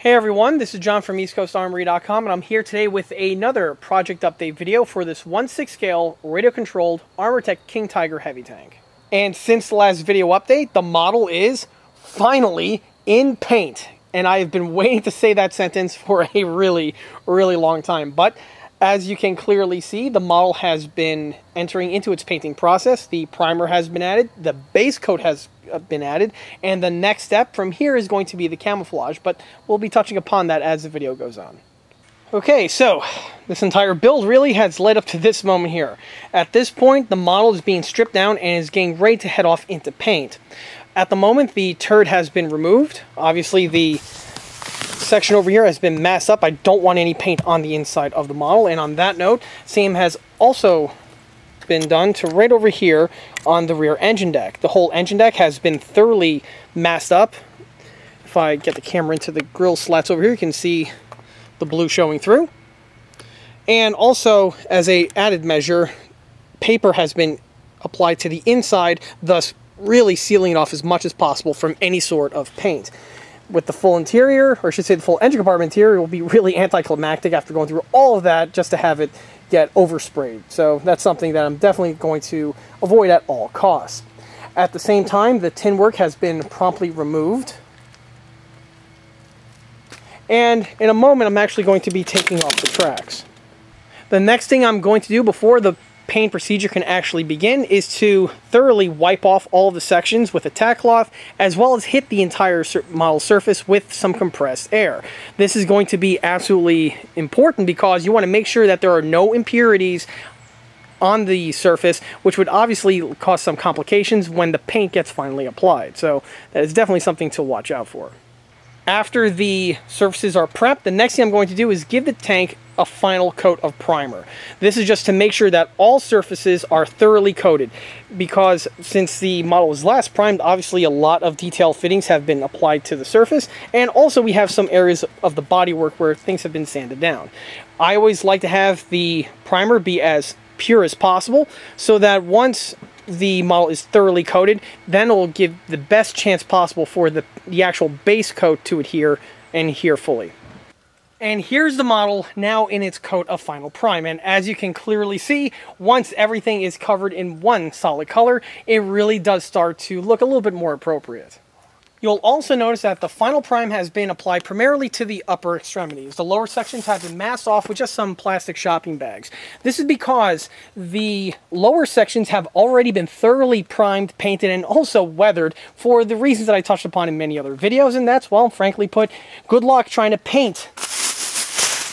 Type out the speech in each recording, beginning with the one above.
Hey everyone, this is John from EastCoastArmory.com and I'm here today with another project update video for this 1-6 scale radio-controlled Armortek King Tiger heavy tank. And since the last video update, the model is finally in paint. And I have been waiting to say that sentence for a really, really long time. But as you can clearly see, the model has been entering into its painting process. The primer has been added, the base coat has uh, been added, and the next step from here is going to be the camouflage, but we'll be touching upon that as the video goes on. Okay, so this entire build really has led up to this moment here. At this point, the model is being stripped down and is getting ready to head off into paint. At the moment, the turd has been removed. Obviously, the section over here has been masked up. I don't want any paint on the inside of the model. And on that note, same has also been done to right over here on the rear engine deck. The whole engine deck has been thoroughly masked up. If I get the camera into the grill slats over here, you can see the blue showing through. And also, as a added measure, paper has been applied to the inside, thus really sealing it off as much as possible from any sort of paint with the full interior, or I should say the full engine compartment interior, will be really anticlimactic after going through all of that just to have it get oversprayed. So that's something that I'm definitely going to avoid at all costs. At the same time, the tin work has been promptly removed. And in a moment, I'm actually going to be taking off the tracks. The next thing I'm going to do before the paint procedure can actually begin is to thoroughly wipe off all the sections with a tack cloth as well as hit the entire model surface with some compressed air. This is going to be absolutely important because you want to make sure that there are no impurities on the surface, which would obviously cause some complications when the paint gets finally applied. So that is definitely something to watch out for. After the surfaces are prepped, the next thing I'm going to do is give the tank a final coat of primer. This is just to make sure that all surfaces are thoroughly coated because since the model was last primed, obviously a lot of detail fittings have been applied to the surface and also we have some areas of the bodywork where things have been sanded down. I always like to have the primer be as pure as possible so that once the model is thoroughly coated, then it will give the best chance possible for the, the actual base coat to adhere and adhere fully. And here's the model now in its coat of final prime. And as you can clearly see, once everything is covered in one solid color, it really does start to look a little bit more appropriate. You'll also notice that the final prime has been applied primarily to the upper extremities. The lower sections have been masked off with just some plastic shopping bags. This is because the lower sections have already been thoroughly primed, painted, and also weathered for the reasons that I touched upon in many other videos, and that's, well, frankly put, good luck trying to paint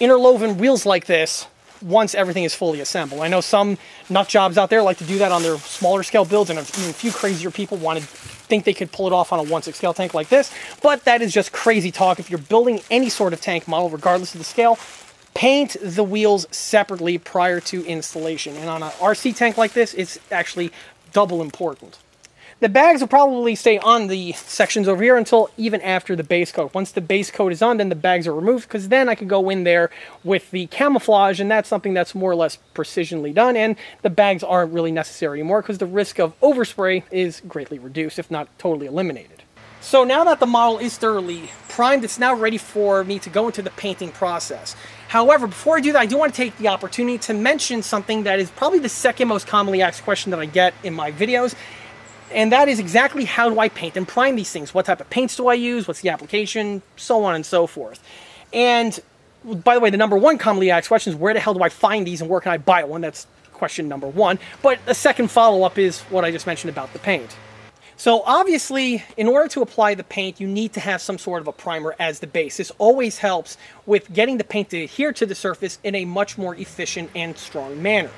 interwoven wheels like this once everything is fully assembled. I know some nut jobs out there like to do that on their smaller scale builds, and a few crazier people want to think they could pull it off on a 1-6 scale tank like this, but that is just crazy talk. If you're building any sort of tank model, regardless of the scale, paint the wheels separately prior to installation. And on an RC tank like this, it's actually double important. The bags will probably stay on the sections over here until even after the base coat. Once the base coat is on, then the bags are removed because then I can go in there with the camouflage and that's something that's more or less precisionally done and the bags aren't really necessary anymore because the risk of overspray is greatly reduced, if not totally eliminated. So now that the model is thoroughly primed, it's now ready for me to go into the painting process. However, before I do that, I do want to take the opportunity to mention something that is probably the second most commonly asked question that I get in my videos, and that is exactly how do I paint and prime these things? What type of paints do I use? What's the application? So on and so forth. And by the way, the number one commonly asked question is where the hell do I find these and where can I buy one? That's question number one. But the second follow-up is what I just mentioned about the paint. So obviously, in order to apply the paint, you need to have some sort of a primer as the base. This always helps with getting the paint to adhere to the surface in a much more efficient and strong manner.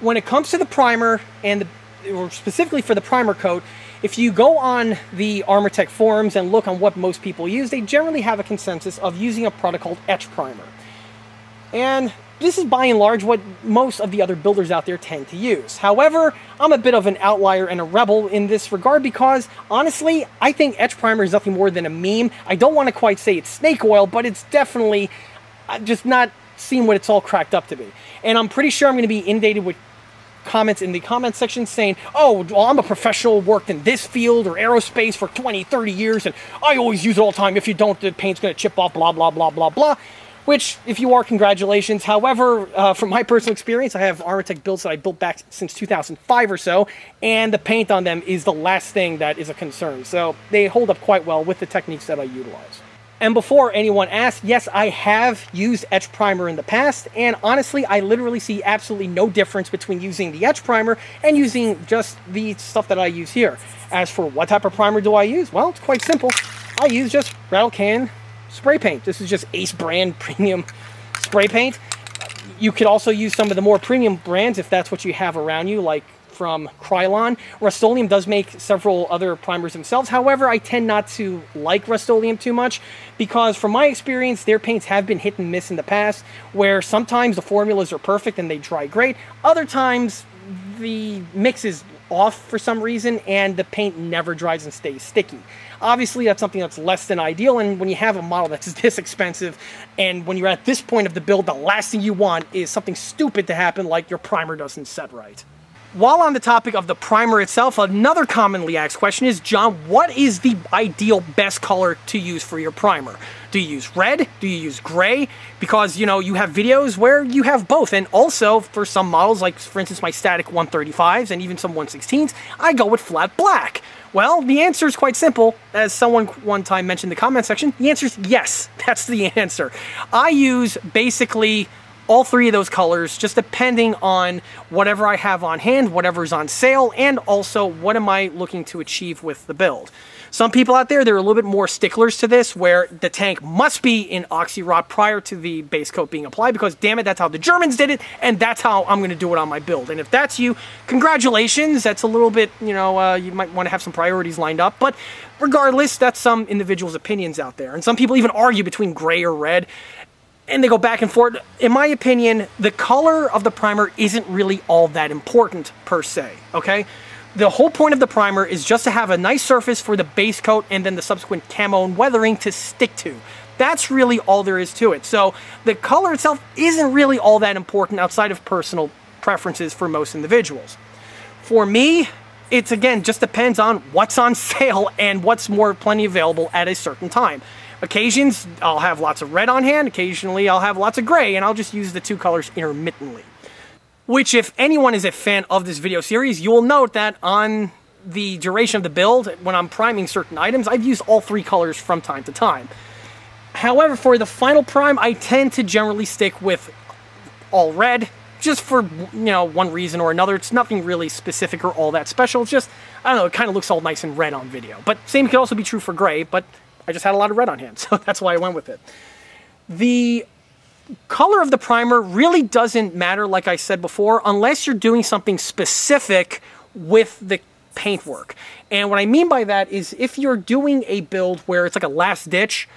When it comes to the primer and the or specifically for the primer coat, if you go on the Armortek forums and look on what most people use, they generally have a consensus of using a product called Etch Primer. And this is by and large what most of the other builders out there tend to use. However, I'm a bit of an outlier and a rebel in this regard because, honestly, I think Etch Primer is nothing more than a meme. I don't want to quite say it's snake oil, but it's definitely uh, just not seeing what it's all cracked up to be. And I'm pretty sure I'm going to be inundated with comments in the comment section saying, oh, well, I'm a professional, worked in this field or aerospace for 20, 30 years, and I always use it all the time. If you don't, the paint's going to chip off, blah, blah, blah, blah, blah. Which, if you are, congratulations. However, uh, from my personal experience, I have Armortek builds that I built back since 2005 or so, and the paint on them is the last thing that is a concern. So they hold up quite well with the techniques that I utilize. And before anyone asks, yes, I have used etch primer in the past, and honestly, I literally see absolutely no difference between using the etch primer and using just the stuff that I use here. As for what type of primer do I use? Well, it's quite simple. I use just rattle can spray paint. This is just Ace brand premium spray paint. You could also use some of the more premium brands if that's what you have around you, like from Krylon. Rust-Oleum does make several other primers themselves. However, I tend not to like Rust-Oleum too much because from my experience, their paints have been hit and miss in the past where sometimes the formulas are perfect and they dry great. Other times, the mix is off for some reason and the paint never dries and stays sticky. Obviously, that's something that's less than ideal, and when you have a model that's this expensive, and when you're at this point of the build, the last thing you want is something stupid to happen like your primer doesn't set right. While on the topic of the primer itself, another commonly asked question is, John, what is the ideal best color to use for your primer? Do you use red? Do you use gray? Because, you know, you have videos where you have both. And also, for some models, like for instance my static 135s and even some 116s, I go with flat black. Well, the answer is quite simple. As someone one time mentioned in the comment section, the answer is yes. That's the answer. I use basically all three of those colors, just depending on whatever I have on hand, whatever's on sale, and also what am I looking to achieve with the build. Some people out there, they're a little bit more sticklers to this, where the tank must be in oxy oxidrot prior to the base coat being applied, because damn it, that's how the Germans did it, and that's how I'm going to do it on my build. And if that's you, congratulations. That's a little bit, you know, uh, you might want to have some priorities lined up, but regardless, that's some individuals' opinions out there. And some people even argue between gray or red and they go back and forth. In my opinion, the color of the primer isn't really all that important per se, okay? The whole point of the primer is just to have a nice surface for the base coat and then the subsequent camo and weathering to stick to. That's really all there is to it. So the color itself isn't really all that important outside of personal preferences for most individuals. For me, it's again just depends on what's on sale and what's more plenty available at a certain time. Occasions, I'll have lots of red on hand. Occasionally, I'll have lots of gray, and I'll just use the two colors intermittently. Which, if anyone is a fan of this video series, you will note that on the duration of the build, when I'm priming certain items, I've used all three colors from time to time. However, for the final prime, I tend to generally stick with all red, just for, you know, one reason or another. It's nothing really specific or all that special. It's just, I don't know, it kind of looks all nice and red on video. But same could also be true for gray, but I just had a lot of red on hand, so that's why I went with it. The color of the primer really doesn't matter, like I said before, unless you're doing something specific with the paintwork. And what I mean by that is if you're doing a build where it's like a last ditch,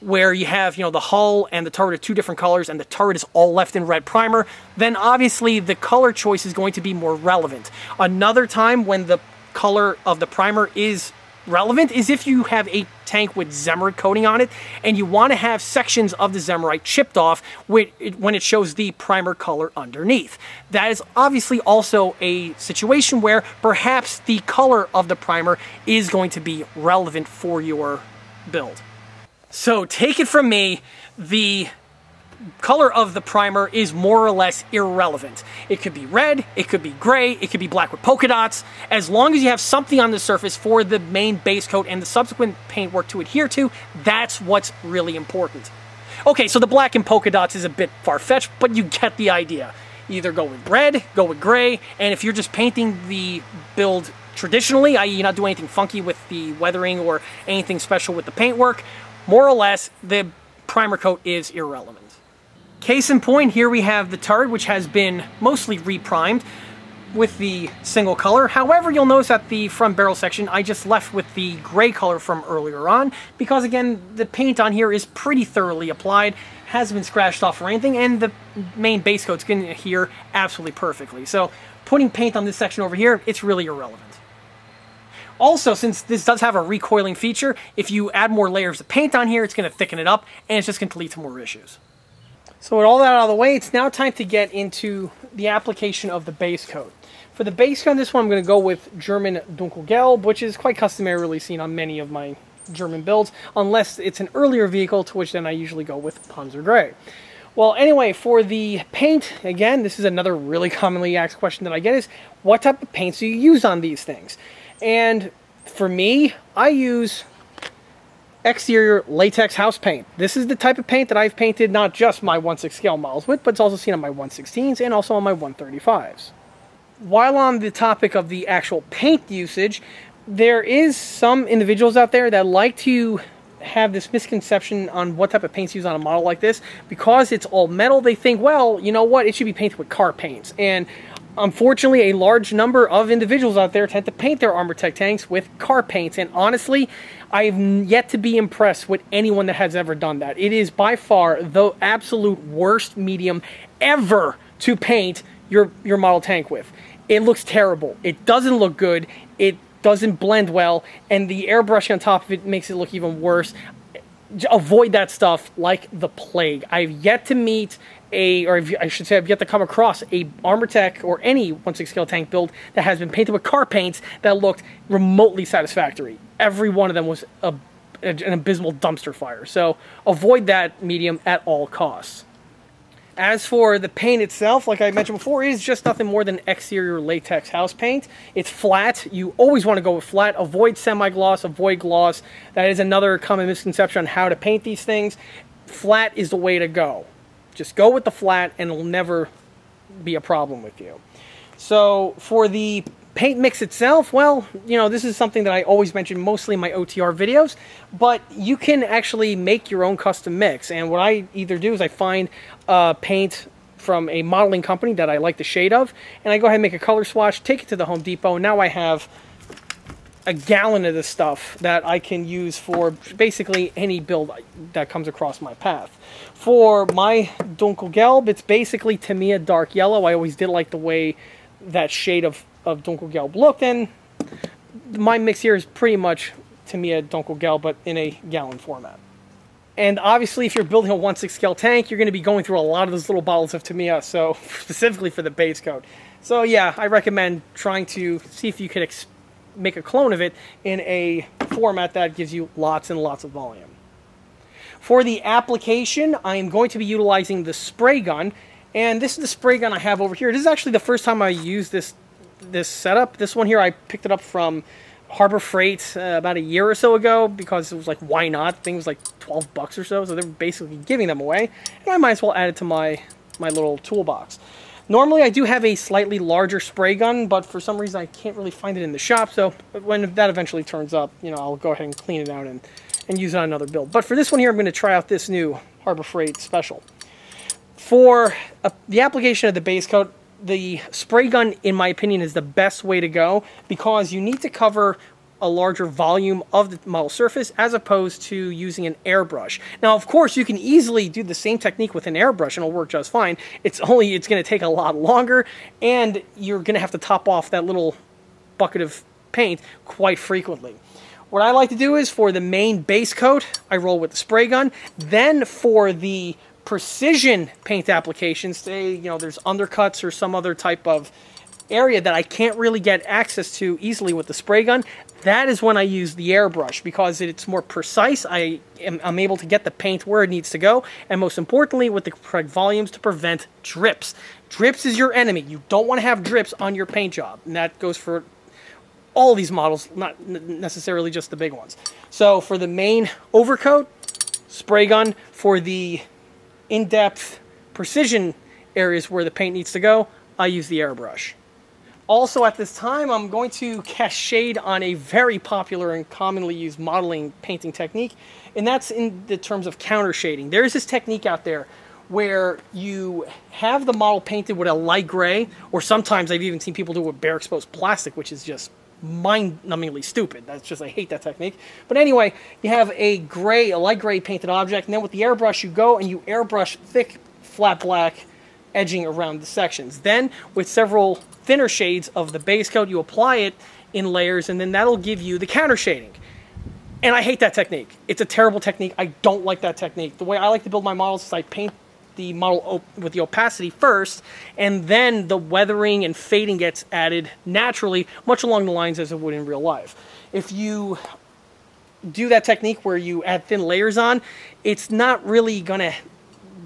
where you have, you know, the hull and the turret are two different colors and the turret is all left in red primer, then obviously the color choice is going to be more relevant. Another time when the color of the primer is relevant is if you have a tank with Zimmerit coating on it and you want to have sections of the Zimmerit chipped off when it shows the primer color underneath. That is obviously also a situation where perhaps the color of the primer is going to be relevant for your build. So take it from me, the color of the primer is more or less irrelevant. It could be red, it could be gray, it could be black with polka dots. As long as you have something on the surface for the main base coat and the subsequent paintwork to adhere to, that's what's really important. Okay, so the black and polka dots is a bit far-fetched, but you get the idea. Either go with red, go with gray, and if you're just painting the build traditionally, i.e. not doing anything funky with the weathering or anything special with the paintwork, more or less, the primer coat is irrelevant. Case in point, here we have the turret, which has been mostly reprimed with the single color. However, you'll notice at the front barrel section, I just left with the gray color from earlier on, because again, the paint on here is pretty thoroughly applied, hasn't been scratched off or anything, and the main base coat's going to adhere absolutely perfectly. So putting paint on this section over here, it's really irrelevant. Also, since this does have a recoiling feature, if you add more layers of paint on here, it's going to thicken it up, and it's just going to lead to more issues. So with all that out of the way, it's now time to get into the application of the base coat. For the base coat on this one, I'm going to go with German Dunkelgelb, which is quite customarily seen on many of my German builds, unless it's an earlier vehicle, to which then I usually go with Panzer Gray. Well, anyway, for the paint, again, this is another really commonly asked question that I get is, what type of paints do you use on these things? And for me, I use exterior latex house paint. This is the type of paint that I've painted not just my 1/6 scale models with, but it's also seen on my 116s and also on my 135s. While on the topic of the actual paint usage, there is some individuals out there that like to have this misconception on what type of paints used on a model like this. Because it's all metal, they think, well, you know what, it should be painted with car paints. And unfortunately, a large number of individuals out there tend to paint their Armortek tanks with car paints. And honestly, I've yet to be impressed with anyone that has ever done that. It is by far the absolute worst medium ever to paint your, your model tank with. It looks terrible. It doesn't look good. It doesn't blend well, and the airbrushing on top of it makes it look even worse. Avoid that stuff like the plague. I've yet to meet a, or I should say, I've yet to come across a Armortek or any 1/6 scale tank build that has been painted with car paints that looked remotely satisfactory. Every one of them was a, an abysmal dumpster fire. So avoid that medium at all costs. As for the paint itself, like I mentioned before, it is just nothing more than exterior latex house paint. It's flat. You always want to go with flat. Avoid semi-gloss, avoid gloss. That is another common misconception on how to paint these things. Flat is the way to go. Just go with the flat and it'll never be a problem with you. So for the paint mix itself, well, you know, this is something that I always mention mostly in my OTR videos, but you can actually make your own custom mix. And what I either do is I find uh, paint from a modeling company that I like the shade of, and I go ahead and make a color swatch, take it to the Home Depot, and now I have a gallon of this stuff that I can use for basically any build that comes across my path. For my Dunkelgelb, it's basically to me, a dark yellow. I always did like the way that shade of of Dunkelgelb looked, and my mix here is pretty much Tamiya Dunkelgelb, but in a gallon format. And obviously, if you're building a 1/6 scale tank, you're going to be going through a lot of those little bottles of Tamiya, so specifically for the base coat. So yeah, I recommend trying to see if you could make a clone of it in a format that gives you lots and lots of volume. For the application, I am going to be utilizing the spray gun, and this is the spray gun I have over here. This is actually the first time I use this this setup. This one here, I picked it up from Harbor Freight uh, about a year or so ago because it was like, why not? The thing was like 12 bucks or so, so they're basically giving them away. And I might as well add it to my, my little toolbox. Normally, I do have a slightly larger spray gun, but for some reason, I can't really find it in the shop. So when that eventually turns up, you know, I'll go ahead and clean it out and, and use it on another build. But for this one here, I'm going to try out this new Harbor Freight Special. For uh, the application of the base coat, the spray gun, in my opinion, is the best way to go because you need to cover a larger volume of the model surface as opposed to using an airbrush. Now, of course, you can easily do the same technique with an airbrush and it'll work just fine. It's only, it's going to take a lot longer and you're going to have to top off that little bucket of paint quite frequently. What I like to do is for the main base coat, I roll with the spray gun. Then for the precision paint applications, say, you know, there's undercuts or some other type of area that I can't really get access to easily with the spray gun, that is when I use the airbrush because it's more precise. I am I'm able to get the paint where it needs to go, and most importantly, with the correct volumes to prevent drips. Drips is your enemy. You don't want to have drips on your paint job, and that goes for all these models, not necessarily just the big ones. So for the main overcoat, spray gun. For the in-depth precision areas where the paint needs to go, I use the airbrush. Also at this time, I'm going to cast shade on a very popular and commonly used modeling painting technique, and that's in the terms of counter shading. There's this technique out there where you have the model painted with a light gray, or sometimes I've even seen people do it with bare exposed plastic, which is just mind-numbingly stupid. That's just, I hate that technique. But anyway, you have a gray, a light gray painted object, and then with the airbrush you go and you airbrush thick, flat black edging around the sections. Then, with several thinner shades of the base coat, you apply it in layers, and then that'll give you the counter shading. And I hate that technique. It's a terrible technique. I don't like that technique. The way I like to build my models is I paint the model with the opacity first, and then the weathering and fading gets added naturally, much along the lines as it would in real life. If you do that technique where you add thin layers on, it's not really gonna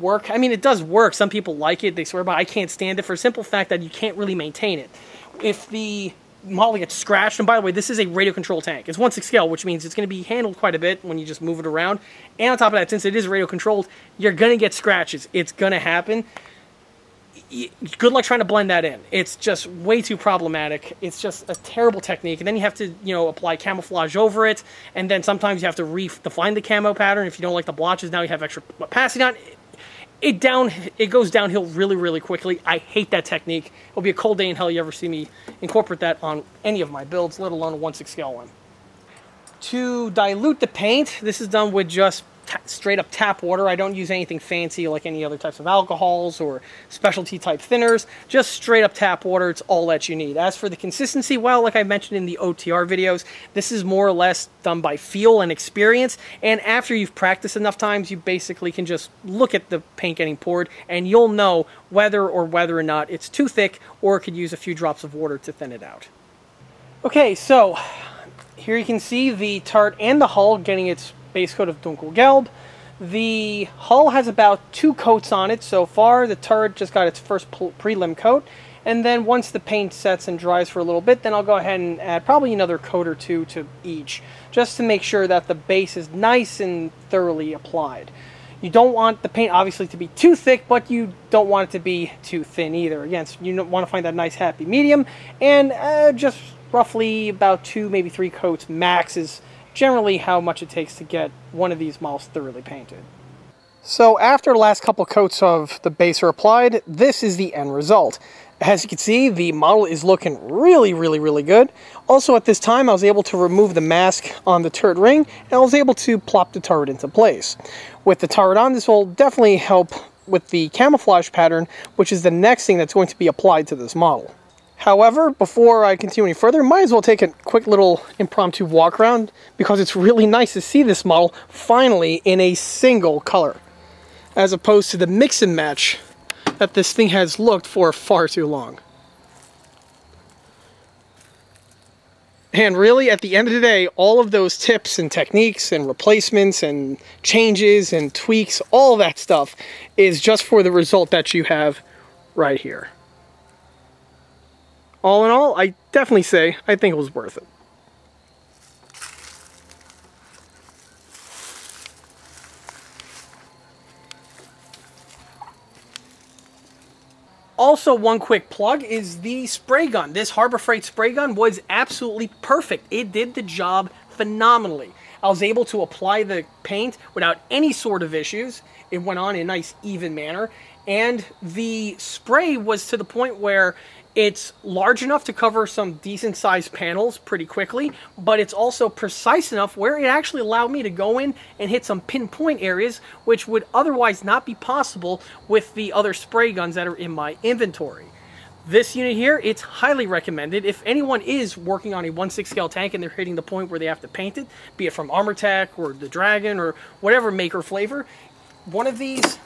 work. I mean, it does work. Some people like it. They swear by. it. I can't stand it for a simple fact that you can't really maintain it. If the model gets scratched, and by the way, this is a radio control tank. It's 1 6 scale, which means it's going to be handled quite a bit when you just move it around. And on top of that, since it is radio controlled, you're going to get scratches. It's going to happen. Good luck trying to blend that in. It's just way too problematic. It's just a terrible technique. And then you have to, you know, apply camouflage over it. And then sometimes you have to redefine the camo pattern. If you don't like the blotches, now you have extra opacity on it down it goes downhill really really quickly. I hate that technique. It'll be a cold day in hell you ever see me incorporate that on any of my builds let alone a 1 6 scale one. To dilute the paint this is done with just straight up tap water. I don't use anything fancy like any other types of alcohols or specialty type thinners. Just straight up tap water, it's all that you need. As for the consistency, well, like I mentioned in the OTR videos, this is more or less done by feel and experience. And after you've practiced enough times, you basically can just look at the paint getting poured and you'll know whether or whether or not it's too thick or it could use a few drops of water to thin it out. Okay, so here you can see the tart and the hull getting its base coat of Dunkelgelb. The hull has about two coats on it so far. The turret just got its first prelim coat. And then once the paint sets and dries for a little bit, then I'll go ahead and add probably another coat or two to each, just to make sure that the base is nice and thoroughly applied. You don't want the paint obviously to be too thick, but you don't want it to be too thin either. Again, so you want to find that nice happy medium, and uh, just roughly about two, maybe three coats max is generally how much it takes to get one of these models thoroughly painted. So after the last couple coats of the base are applied, this is the end result. As you can see, the model is looking really, really, really good. Also at this time, I was able to remove the mask on the turret ring, and I was able to plop the turret into place. With the turret on, this will definitely help with the camouflage pattern, which is the next thing that's going to be applied to this model. However, before I continue any further, might as well take a quick little impromptu walk around because it's really nice to see this model finally in a single color as opposed to the mix and match that this thing has looked for far too long. And really, at the end of the day, all of those tips and techniques and replacements and changes and tweaks, all that stuff is just for the result that you have right here all in all, I definitely say I think it was worth it. Also, one quick plug is the spray gun. This Harbor Freight spray gun was absolutely perfect. It did the job phenomenally. I was able to apply the paint without any sort of issues. It went on in a nice, even manner. And the spray was to the point where it's large enough to cover some decent sized panels pretty quickly, but it's also precise enough where it actually allowed me to go in and hit some pinpoint areas, which would otherwise not be possible with the other spray guns that are in my inventory. This unit here, it's highly recommended. If anyone is working on a 1-6 scale tank and they're hitting the point where they have to paint it, be it from Armortek or the Dragon or whatever maker flavor, one of these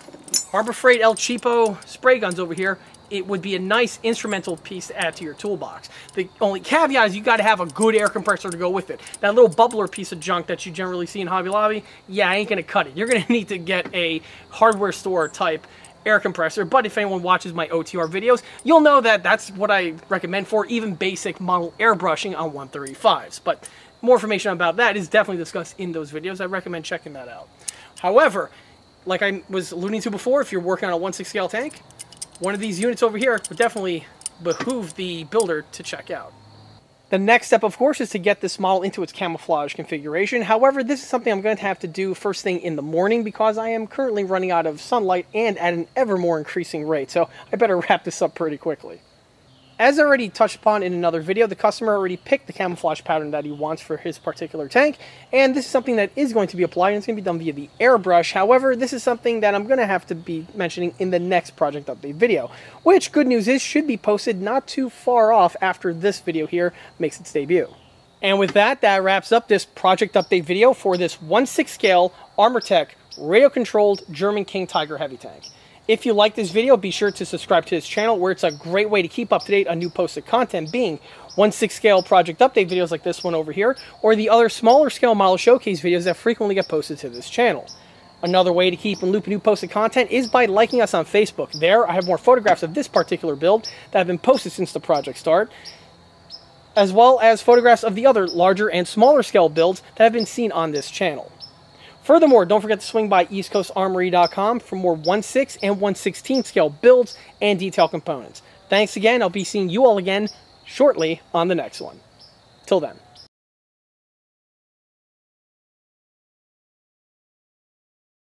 Harbor Freight El Cheapo spray guns over here it would be a nice instrumental piece to add to your toolbox. The only caveat is you got to have a good air compressor to go with it. That little bubbler piece of junk that you generally see in Hobby Lobby, yeah, I ain't to cut it. You're to need to get a hardware store type air compressor, but if anyone watches my OTR videos, you'll know that that's what I recommend for even basic model airbrushing on 135s. But more information about that is definitely discussed in those videos. I recommend checking that out. However, like I was alluding to before, if you're working on a 1/6 scale tank, one of these units over here would definitely behoove the builder to check out. The next step, of course, is to get this model into its camouflage configuration. However, this is something I'm going to have to do first thing in the morning because I am currently running out of sunlight and at an ever more increasing rate, so I better wrap this up pretty quickly. As already touched upon in another video, the customer already picked the camouflage pattern that he wants for his particular tank, and this is something that is going to be applied, and it's going to be done via the airbrush. However, this is something that I'm going to have to be mentioning in the next project update video, which, good news is, should be posted not too far off after this video here makes its debut. And with that, that wraps up this project update video for this 1-6 scale Armortek radio-controlled German King Tiger heavy tank. If you like this video, be sure to subscribe to this channel where it's a great way to keep up to date on new posted content being 1 6 scale project update videos like this one over here, or the other smaller scale model showcase videos that frequently get posted to this channel. Another way to keep in loop new posted content is by liking us on Facebook. There, I have more photographs of this particular build that have been posted since the project start, as well as photographs of the other larger and smaller scale builds that have been seen on this channel. Furthermore, don't forget to swing by eastcoastarmory.com for more 1/6 and 1/16 scale builds and detail components. Thanks again. I'll be seeing you all again shortly on the next one. Till then.